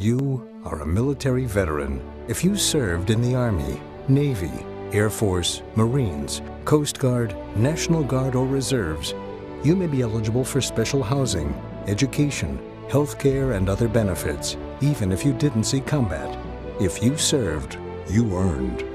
You are a military veteran. If you served in the Army, Navy, Air Force, Marines, Coast Guard, National Guard, or Reserves, you may be eligible for special housing, education, health care, and other benefits, even if you didn't see combat. If you served, you earned.